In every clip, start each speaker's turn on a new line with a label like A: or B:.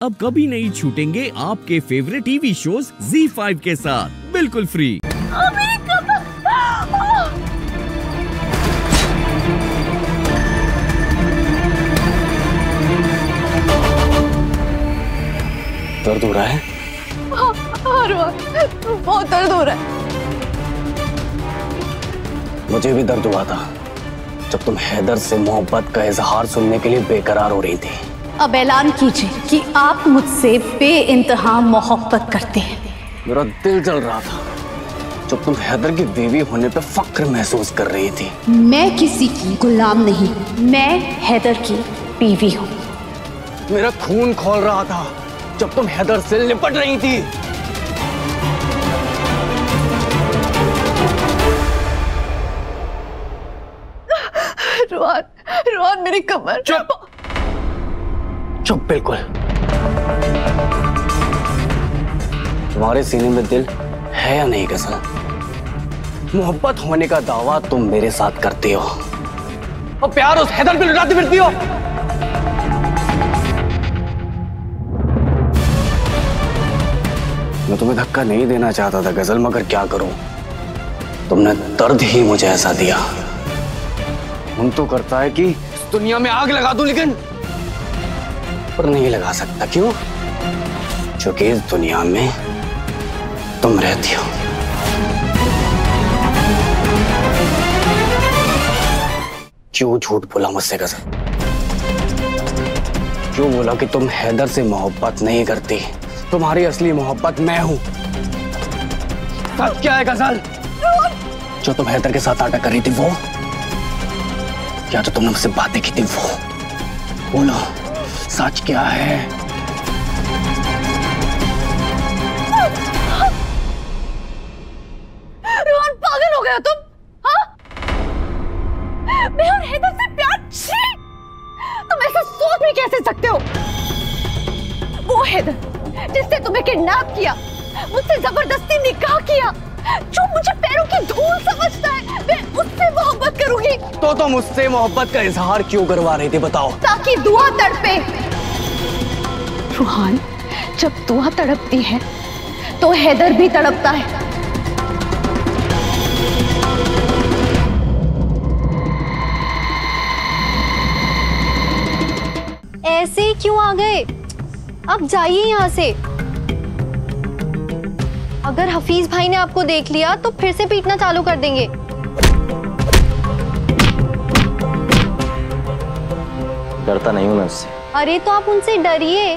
A: अब कभी नहीं छूटेंगे आपके फेवरेट टीवी शोज़ Z5 के साथ। बिल्कुल फ्री
B: दर्द हो रहा है?
C: हर बहुत दर्द हो रहा है।
B: मुझे भी दर्द हुआ था जब तुम हैदर से मोहब्बत का इजहार सुनने के लिए बेकरार हो रही थी।
C: अब ऐलान कीजिए कि आप मुझसे बे इंतहा मोहब्बत करते हैं।
B: मेरा दिल जल रहा था जब तुम हैदर की बीवी होने पे फक्र महसूस कर रही थी।
C: मैं किसी की गुलाम नहीं मैं हैदर की बीवी हूँ।
B: मेरा खून खोल रहा था जब तुम हैदर से लिपट रही थी।
C: रोहन रोहन मेरी कमर
B: चुप। चुप, बिल्कुल। तुम्हारे सीने में दिल है या नहीं, गज़ल? मोहब्बत होने का दावा तुम मेरे साथ करते हो। और प्यार उस हैदर पे लुटाती फिरती हो। मैं तुम्हें धक्का नहीं देना चाहता था, गज़ल, मगर क्या करूँ? तुमने दर्द ही मुझे ऐसा दिया। मन तो करता है कि दुनिया में आग लगा दूँ, लेकिन पर नहीं लगा सकता, क्यों? क्योंकि इस दुनिया में तुम रहती हो। क्यों झूठ बोला मुझसे गज़ल क्यों बोला कि तुम हैदर से मोहब्बत नहीं करती? तुम्हारी असली मोहब्बत मैं हूँ। सच क्या है गज़ल? जो तुम हैदर के साथ नाटक कर रही थी वो? या जो तुमने मुझसे बातें की थी वो? बोलो। सच क्या है?
C: रोहन, पागल हो गया तुम? हाँ? मैं और हैदर से प्यार छी तुम ऐसा सोच भी कैसे सकते हो? वो हैदर, जिसने तुम्हें किडनैप किया, मुझसे ज़बरदस्ती निकाह किया, जो मुझे पैरों की धूल समझता है, मैं उससे करूँगी।
B: तो तुम मुझसे मोहब्बत का इजहार क्यों करवा रहे थे बताओ?
C: ताकि दुआ तड़पे। रूहान जब दुआ तड़पती है तो हैदर भी तड़पता है।
D: ऐसे ही क्यों आ गए? अब जाइए यहाँ से। अगर हफीज भाई ने आपको देख लिया तो फिर से पीटना चालू कर देंगे।
B: डरता नहीं हूँ मैं उससे।
D: अरे तो आप उनसे डरिए।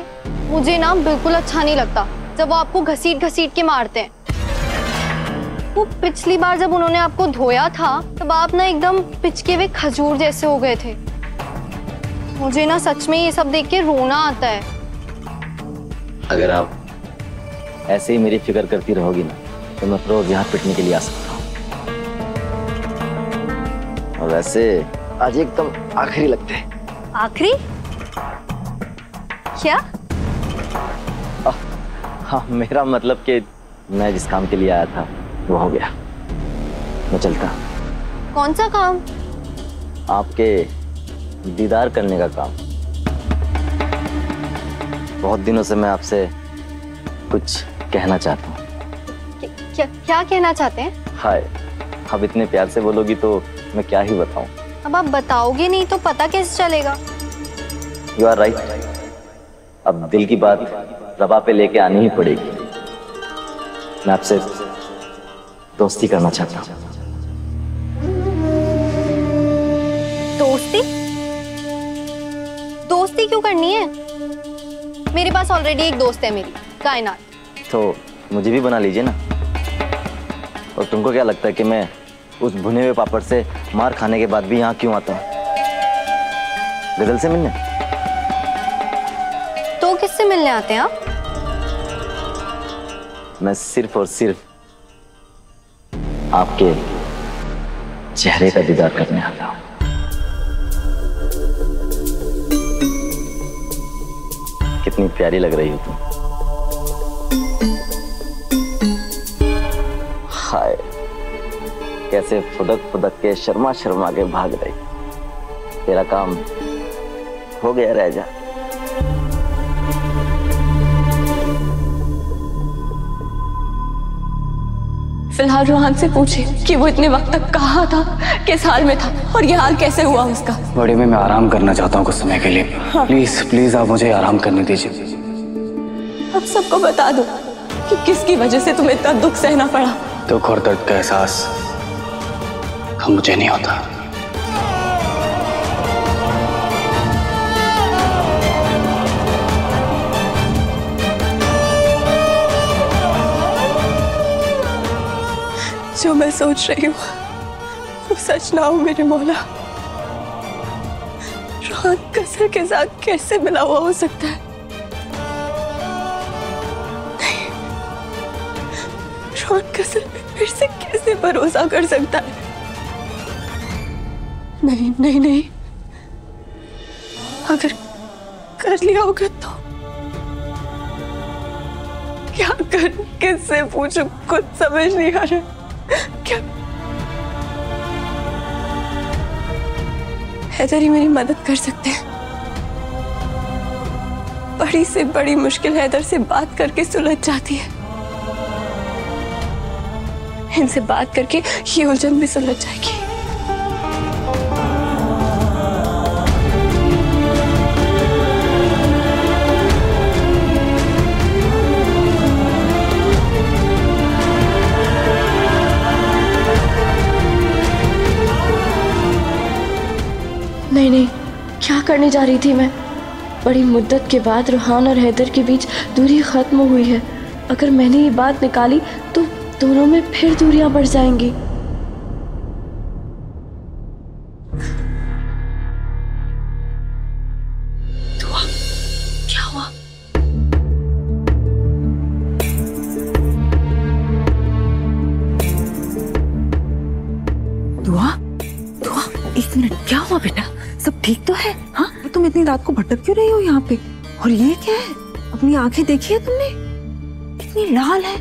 D: मुझे ना बिल्कुल अच्छा नहीं लगता जब वो आपको घसीट घसीट के मारते हैं। वो पिछली बार जब उन्होंने आपको धोया था तब आप ना एकदम पिचके हुए खजूर जैसे हो गए थे। मुझे ना सच में ये सब देख के रोना आता है।
E: अगर आप ऐसे ही मेरी फ़िक्र करती रहोगी ना तो मैं रोज यहाँ पिटने के लिए आ सकता हूँ। और वैसे आज एकदम आखिरी लगते हैं।
D: आखिरी? क्या?
E: हाँ मेरा मतलब कि मैं जिस काम के लिए आया था वो हो गया। मैं चलता।
D: कौन सा काम?
E: आपके दीदार करने का काम। बहुत दिनों से मैं आपसे कुछ कहना चाहता हूँ।
D: क्या, क्या कहना चाहते हैं?
E: हाय अब इतने प्यार से बोलोगी तो मैं क्या ही बताऊँ?
D: अब आप बताओगे नहीं तो पता कैसे चलेगा?
E: यू आर राइट अब दिल की बात रबा पे लेके आनी ही पड़ेगी। मैं आपसे दोस्ती करना चाहता हूँ।
D: दोस्ती? दोस्ती क्यों करनी है? मेरे पास ऑलरेडी एक दोस्त है मेरी कायनात।
E: तो मुझे भी बना लीजिए ना। और तुमको क्या लगता है कि मैं उस भुने हुए पापड़ से मार खाने के बाद भी यहाँ क्यों आता हूँ? गज़ल से मिलने?
D: तो किससे मिलने आते हैं आप?
E: मैं सिर्फ़ और सिर्फ़ आपके चेहरे का दीदार करने आता हूँ। कितनी प्यारी लग रही हो तुम। कैसे फुदक फुदक के शर्मा शर्मा के भाग रही। तेरा काम हो गया रह जा।
F: फ़िलहाल रोहान से पूछे कि वो इतने वक्त तक कहा था किस हाल में था और ये हाल कैसे हुआ उसका?
B: बड़े में मैं आराम करना चाहता हूँ कुछ समय के लिए। हाँ। प्लीज़ प्लीज़ आप मुझे आराम करने दीजिए।
F: अब सबको बता दो कि किसकी वजह से तुम्हें इतना दुख सहना पड़ा?
B: दुख और दर्द का एहसास हम मुझे नहीं होता।
F: जो मैं सोच रही हूँ, वो सच ना हो मेरे मौला। रोहन कसर के साथ कैसे मिला हुआ हो सकता है? नहीं, रोहन कसर फिर से कैसे भरोसा कर सकता है? नहीं नहीं नहीं। अगर कर लिया होगा तो क्या कर, किससे पूछूँ? कुछ समझ नहीं आ रहा। क्या? हैदर ही मेरी मदद कर सकते हैं। बड़ी से बड़ी मुश्किल हैदर से बात करके सुलझ जाती है। इनसे बात करके ये उलझन भी सुलझ जाएगी। नहीं नहीं। क्या करने जा रही थी मैं? बड़ी मुद्दत के बाद रूहान और हैदर के बीच दूरी खत्म हुई है। अगर मैंने ये बात निकाली तो दोनों में फिर दूरियाँ बढ़ जाएँगी।
G: है? हाँ? तुम इतनी रात को भटक क्यों रही हो यहाँ पे? और ये क्या है? अपनी आँखें देखी है तुमने? कितनी लाल है।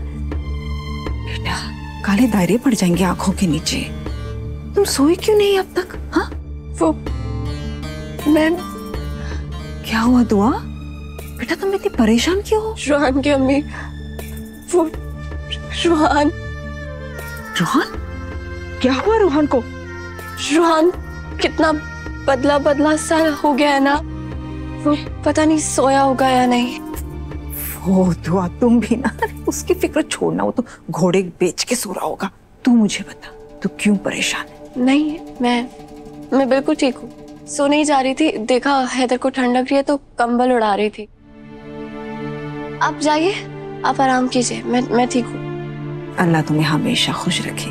G: बेटा काले दायरे पड़ जाएँगे आँखों के नीचे। तुम सोई क्यों नहीं अब तक? हाँ?
F: वो मैं
G: क्या हुआ दुआ? बेटा तुम इतनी परेशान क्यों हो?
F: रूहान की अम्मी वो रूहान।
G: रोहन? क्या हुआ रोहन को?
F: रूहान कितना बदला बदला सा हो गया है ना? वो पता नहीं सोया होगा या नहीं।
G: वो दुआ तुम भी ना उसकी फ़िक्र छोड़ना वो तो घोड़े बेच के सो रहा होगा। तू मुझे बता तू क्यों परेशान है?
F: नहीं मैं मैं बिल्कुल ठीक हूँ। सोने ही जा रही थी देखा हैदर को ठंड लग रही है तो कंबल उड़ा रही थी। आप जाइए आप आराम कीजिए मैं मैं ठीक हूँ।
G: अल्लाह तुम्हें हमेशा खुश रखे।